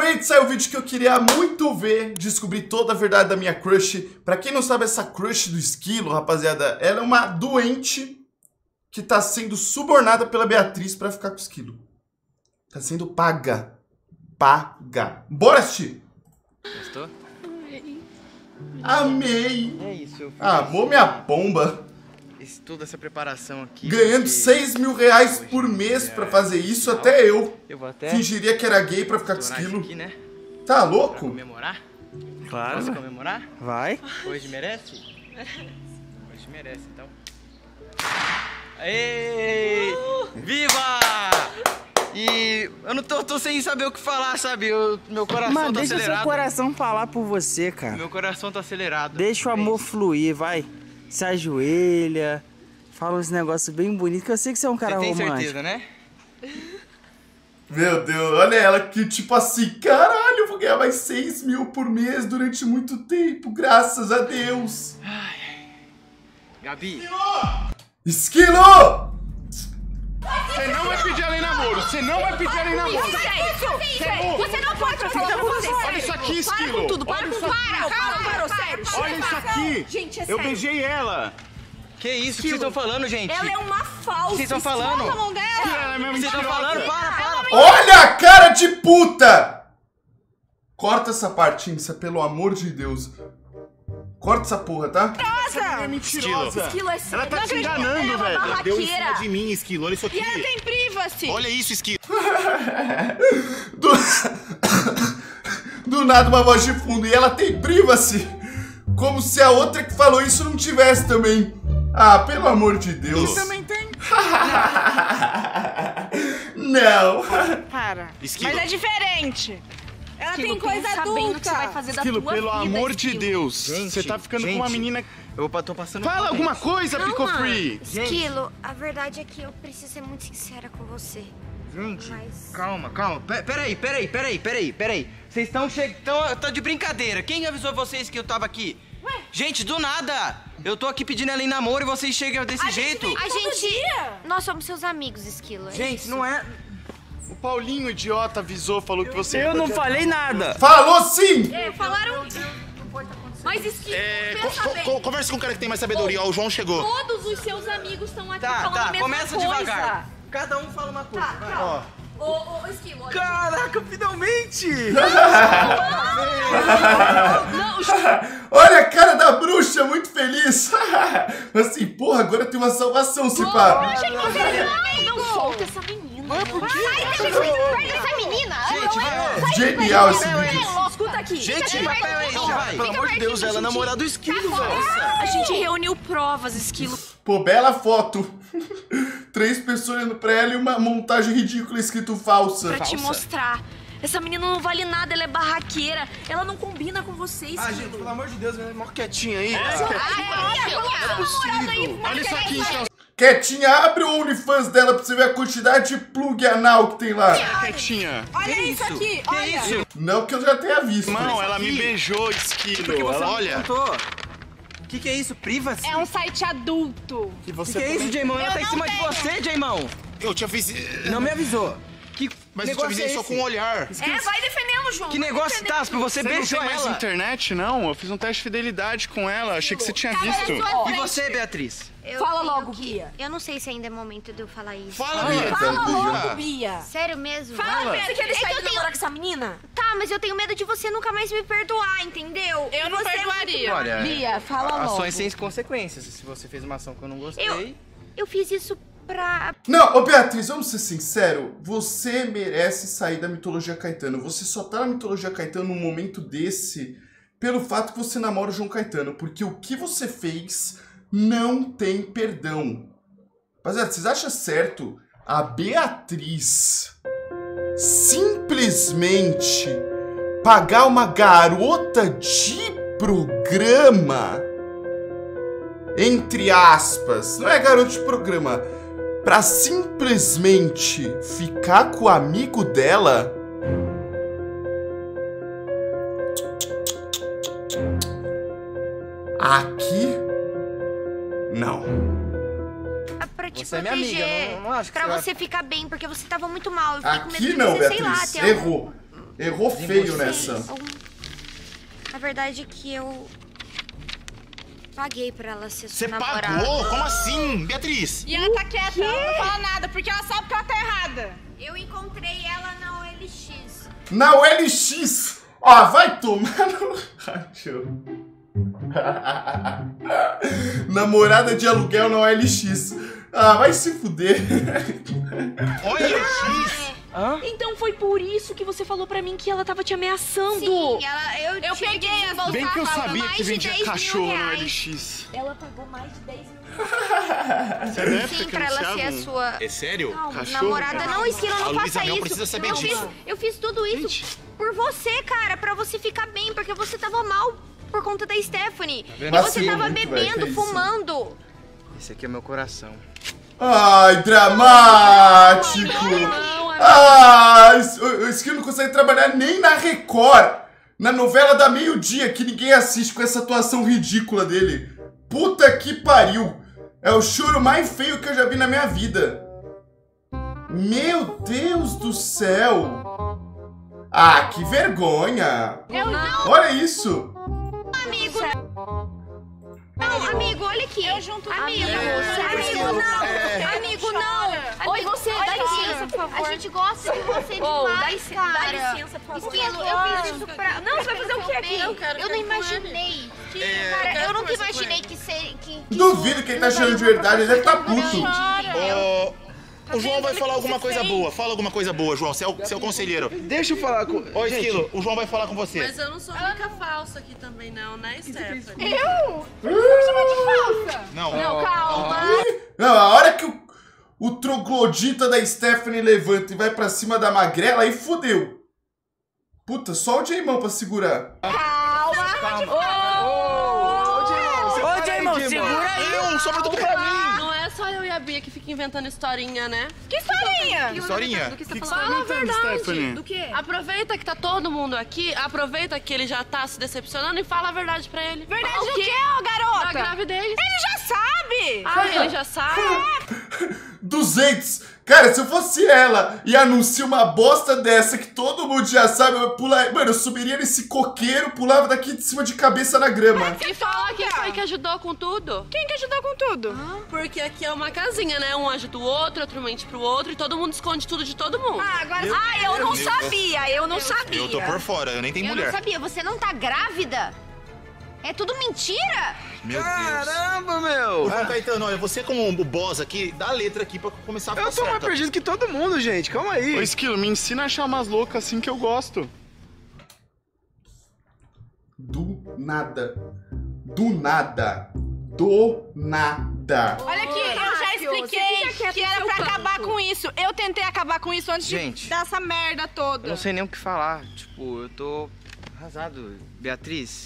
Finalmente saiu o vídeo que eu queria muito ver, descobrir toda a verdade da minha crush. Pra quem não sabe, essa crush do esquilo, rapaziada, ela é uma doente que tá sendo subornada pela Beatriz pra ficar com o esquilo. Tá sendo paga. Paga. Bora assistir! Gostou? Amei! É isso, eu fiz Amou minha pomba. Esse- toda essa preparação aqui. Ganhando porque 6 mil reais por mês pra fazer isso, até eu. Eu vou até Fingiria que era gay pra ficar com esquilo. aqui, né? Tá Pra louco? comemorar. Claro. Posso comemorar? Vai. Hoje merece? Hoje merece, então. Aê! Viva! E eu não tô, tô sem saber o que falar, sabe? Eu- meu coração Mano, tá deixa seu acelerado. coração falar por você, cara. Meu coração tá acelerado. Deixa o amor fluir, vai. Se ajoelha. Fala uns negócios bem bonitos, que eu sei que você é um cara Você tem romântico. certeza, né? Meu Deus, olha ela aqui, tipo assim, caralho, eu vou ganhar mais 6 mil por mês durante muito tempo, graças a Deus. Gabi, Esquilo! Você não vai pedir ela em namoro. Você não vai pedir ela em namoro. Você não pode falar com você. Olha isso aqui, esquilo. Tudo, para com para. Calma, parou, sério. Olha isso aqui. Gente, é Eu sério. beijei ela. que isso que vocês estão falando, gente? Ela é uma falsa. Vocês estão falando? Solta a mão dela. Ela é minha Vocês estão falando? Para, para! Olha a cara de puta! Corta essa parte, Insa, pelo amor de Deus. Corta essa porra, tá? Ela é mentirosa. Esquilo é sério. Ela tá Não te enganando, Ela é velho. Deu em cima de mim, esquilo. Olha isso aqui. E ela tem privacy. Olha isso, esquilo. Do... Do nada uma voz de fundo. E ela tem privacy. Como se a outra que falou isso não tivesse também. Ah, pelo amor de Deus. Também tem. Não. Para. Esquilo. Mas é diferente. Ela Esquilo, tem coisa adulta. que você vai fazer da Esquilo, tua pelo vida, amor de Esquilo. Deus. Gente, Você tá ficando com uma gente. menina. Eu tô passando. Fala alguma gente. coisa, Pico Free. Esquilo, a verdade é que eu preciso ser muito sincera com você. Gente, Mas- calma, calma. Pe- Peraí, peraí, peraí, peraí, peraí. Vocês estão chegando. Tá de brincadeira. Quem avisou vocês que eu tava aqui? Gente, do nada! Eu tô aqui pedindo ela em namoro e vocês chegam desse jeito. A gente. Nós somos seus amigos, Esquilo. é Gente, isso. não é. O Paulinho, idiota, avisou, falou que você. Eu não falei nada. Falou sim! É, falaram... Mas Esquilo, É, pensa co- bem. co- conversa com o cara que tem mais sabedoria. Ó, o João chegou. Todos os seus amigos estão aqui Tá, falando tá, a mesma começa coisa. devagar. Cada um fala uma coisa. Tá, vai. calma. Ô, ô, Esquilo, olha. Caraca, finalmente! Não, Olha a cara da bruxa, muito feliz. assim, porra, agora tem uma salvação, se pá. não solta essa menina. Pega essa menina! Gente, vai. Genial esse Papel, vídeo. Ó, escuta aqui. Gente, Fica papel aí, perto. não vai. Fica Pelo amor de Deus, ela é gente. namorada do esquilo, velho. A gente reuniu provas, Esquilo. Pô, bela foto. Três pessoas olhando pra ela e uma montagem ridícula escrito falsa. Pra te mostrar. Essa menina não vale nada, ela é barraqueira. Ela não combina com vocês. Ah, gente, pelo amor de Deus, é mó quietinha aí. Olha isso aqui, então. Quietinha, abre o OnlyFans dela pra você ver a quantidade de plug anal que tem lá. Quietinha. Olha isso aqui, Que olha. isso? Não que eu já tenha visto. Irmão, ela me beijou, esquilo. Que Ela- não olha. contou? O que, que é isso? Privacy? É um site adulto. Que O você que, que é isso, Jaimão? Ela Eu tá em não cima de tenho. você, Jaimão. Eu te avisei. Não me avisou. Que Mas eu te negócio avisei é só esse? com o olhar. É, vai defendendo, João. Que vai negócio, defendendo. Taspa? Você Você não beijou tem mais ela. internet, não? Eu fiz um teste de fidelidade com ela. Achei que você tinha visto. E você, Beatriz? Eu Fala tenho logo, que- Bia. Eu não sei se ainda é momento de eu falar isso. Fala, Bia, Bia. tá Logo, Bia. Sério mesmo? Fala, Você quer deixar É que eu tenho- namorar com essa menina? Tá, mas eu tenho medo de você nunca mais me perdoar, entendeu? Eu não Você é perdoaria. Olha, Bia, fala logo. ações sem consequências. Se você fez uma ação que eu não gostei... Eu, eu fiz isso pra. Não, ô Beatriz, vamos ser sinceros. Você merece sair da mitologia Caetano. Você só tá na mitologia Caetano num momento desse pelo fato que você namora o João Caetano. Porque o que você fez não tem perdão. Rapaziada, vocês acham certo a Beatriz simplesmente pagar uma garota de programa? Entre aspas, não é garota de programa pra simplesmente ficar com o amigo dela? Aqui? Não. pra te Você é minha amiga, proteger. não- não acho que pra você você ficar bem, porque você tava muito mal. Eu fiquei com medo Aqui não, você, sei lá, Beatriz. ter algum- Errou. Errou feio nessa. Algum- A verdade é que eu paguei pra ela ser sua Você namorada. pagou? Como assim, Beatriz? E ela tá quieta, ela não fala nada, porque ela sabe que ela tá errada. Eu encontrei ela na OLX. Na OLX! Ó, vai tomar no. Namorada de aluguel na OLX. Ah, vai se fuder. OLX? Então foi por isso que você falou pra mim que ela tava te ameaçando. Sim, ela, eu, Eu tive peguei que essa- voltar Bem que eu sabia mais que de vendia 10 mil cachorro no reais. LX. Ela pagou mais de 10 mil. É época Sim, pra ela ser a sua É sério? Não, Cachorro? namorada. Não, Esquilo, A não faça Mel isso. precisa saber eu disso. Fiz, eu fiz tudo isso Gente. por você, cara, pra você ficar bem, porque você tava mal por conta da Stephanie. e vendo? você tava muito, bebendo, isso? fumando. Esse aqui é meu coração. Ai, dramático! Ah, o aqui não consegue trabalhar nem na Record, na novela da meio-dia, que ninguém assiste com essa atuação ridícula dele. Puta que pariu! É o choro mais feio que eu já vi na minha vida. Meu Deus do céu! Ah, que vergonha! Olha isso! Amigo. Não, amigo, olha aqui. Eu junto Amigo, amigo, não. é. Amigo, não. Oi, você, dá licença, favor. A gente gosta de você Ô, dá demais, licença, cara. dá licença, por favor. Esquilo, eu fiz isso pra... Não, você vai fazer o quê aqui? Eu, Eu quero eu não imaginei. Que, É, cara, quero eu nunca imaginei que ser... Que, que Duvido que ele tá achando de verdade, ele deve tá puto. O João vai falar que alguma coisa boa. Fala alguma coisa boa, João. Você é o, é o conselheiro. Deixa eu falar com. Ô, Esquilo, o João vai falar com você. Mas eu não sou a única falsa aqui também, não, né, Stephanie? Eu? Você me chamou de falsa? Não. Não, calma. Não, a hora que o, o troglodita da Stephanie levanta e vai pra cima da magrela, aí fudeu. Puta, só o Jaimão pra segurar. Ô, Jaimão, segura aí. Eu, sobretudo pra mim. Não é só eu e a Bia que fica inventando historinha, né? Que historinha? Historinha. Do que você que tá tá falando? Fala a verdade. Stephanie? Do quê? Aproveita que tá todo mundo aqui, aproveita que ele já tá se decepcionando e fala a verdade pra ele. Verdade do quê, ô Da garota? gravidez. Ele já sabe! Ah, ele já sabe. 200! Cara, se eu fosse ela e anuncia uma bosta dessa que todo mundo já sabe, eu pular. Mano, eu subiria nesse coqueiro, pulava daqui de cima de cabeça na grama. E fala quem foi que ajudou com tudo. Quem que ajudou com tudo? Porque aqui é uma casinha, né? Um ajuda o outro, outro mente pro outro e todo mundo esconde tudo de todo mundo. Ah, agora... Meu ah, eu não Deus. sabia, eu não sabia. Eu tô por fora, eu nem tenho Eu mulher. não sabia, você não tá grávida? É tudo mentira? Meu Deus. Caramba, Ô, meu. João Caetano, olha, você como o boss aqui, dá a letra aqui pra começar a Eu tô mais perdido que todo mundo, gente. Calma Ô, aí. Esquilo, me ensina a achar umas loucas assim que eu gosto. Do nada. Do nada. Do nada. Olha aqui, eu já expliquei que no era pra canto. acabar com isso. Eu tentei acabar com isso antes Gente. de dar essa merda toda. Eu não sei nem o que falar. Tipo, eu tô arrasado. Beatriz.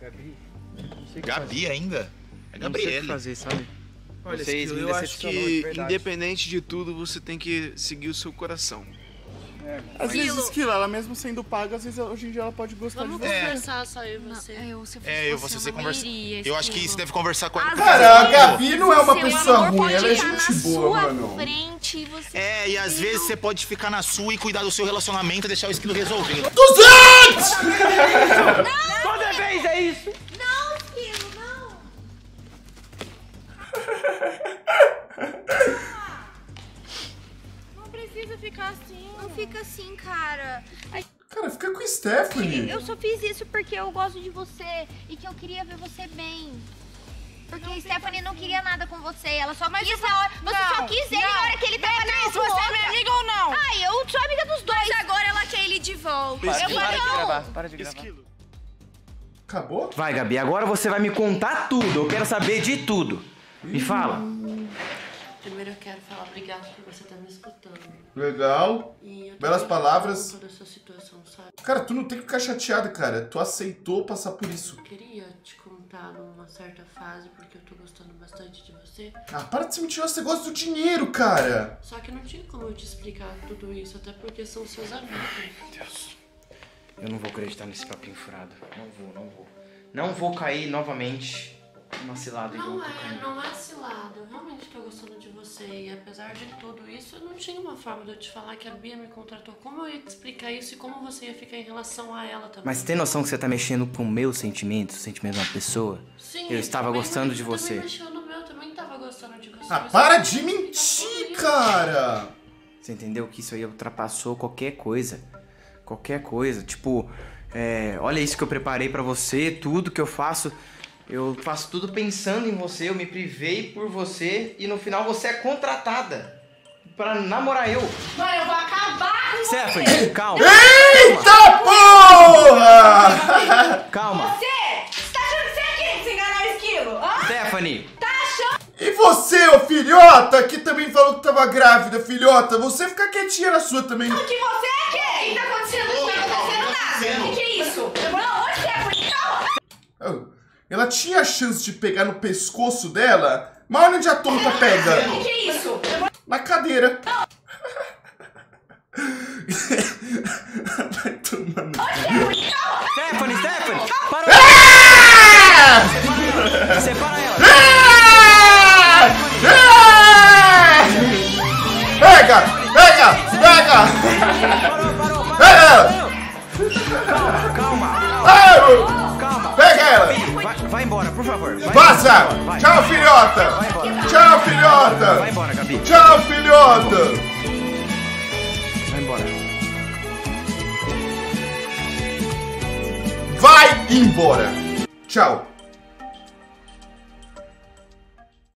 Gabi. Não que fazer. Gabi ainda? É Eu Não sei o que Gabriele. fazer, sabe? Olha, Vocês me eu acho de que, verdade. independente de tudo, você tem que seguir o seu coração. Às vezes, Esquilo, ela mesmo sendo paga, às vezes hoje em dia ela pode gostar Vamos de você. conversar só eu e você. Eu, se eu fosse É, eu, você, você conversa. Eu acho que você deve conversar com ela. Cara, a Gabi não é uma pessoa ruim, ela é gente boa, mano. frente e você... É, e às vezes você pode ficar na sua e cuidar do seu relacionamento e deixar o esquilo resolvendo. 200! Toda vez é isso. Assim. Não fica assim, cara. Cara, fica com a Stephanie. Eu só fiz isso porque eu gosto de você e que eu queria ver você bem. Porque a Stephanie não queria nada com você, ela só quis na hora. Você só Não, quis ele não. na hora que ele tava Beatriz, na você é minha amiga ou não? Ah, eu sou amiga dos dois. Mas agora ela quer ele de volta. Para eu de falei, gravar, não. para de gravar. Esquilo. Acabou? Vai, Gabi, agora você vai me contar tudo. Eu quero saber de tudo. Me fala. Primeiro eu quero falar obrigado por você estar me escutando. Legal. E Belas palavras. toda essa situação, sabe? Cara, tu não tem que ficar chateado, cara. Tu aceitou passar por isso. Eu queria te contar numa certa fase porque eu tô gostando bastante de você. Ah, para de ser mentiroso, você gosta do dinheiro, cara. Só que não tinha como eu te explicar tudo isso, até porque são seus amigos. Deus. Eu não vou acreditar nesse papinho furado. Não vou, não vou. Não vou cair novamente Uma cilada igual Não tô é, não é cilada. Eu realmente tô gostando de você. E apesar de tudo isso, eu não tinha uma forma de eu te falar que a Bia me contratou. Como eu ia te explicar isso e como você ia ficar em relação a ela também? Mas tem noção que você tá mexendo com meus sentimentos, o sentimento de uma pessoa? Sim, eu estava também, gostando de você. mexeu no meu, também tava gostando de você. Ah, mas para de mentir, isso. cara! Você entendeu que isso aí ultrapassou qualquer coisa. Qualquer coisa. Tipo, é, olha isso que eu preparei pra você, tudo que eu faço. Eu faço tudo pensando em você, eu me privei por você e no final você é contratada pra namorar eu. Mano, eu vou acabar com Stephanie, calma. Eita porra! Calma. você! Você tá achando que você é quem? Enganar o esquilo? Hã? Stephanie, Tá achando? E você, ô filhota, que também falou que tava grávida, filhota, você fica quietinha na sua também. que você é quem? O que tá acontecendo? Não tá acontecendo nada. O que, que é isso? Não, onde você é? Calma. Oh, Ela tinha a chance de pegar no pescoço dela, mas onde a tonta pega? O que, é isso? Na cadeira. Vai tomar no... Stephanie, Stephanie, parou. Separa ela. Pega! Pega! Pega! Pega! Calma, calma, Ah, calma. Pega ela! Vai, vai embora, por favor. Vai Vaza! embora, vai. Tchau, filhota! Vai embora. Tchau, Vai filhota! embora, Gabi. Tchau, filhota! Vai embora. Vai embora! Tchau!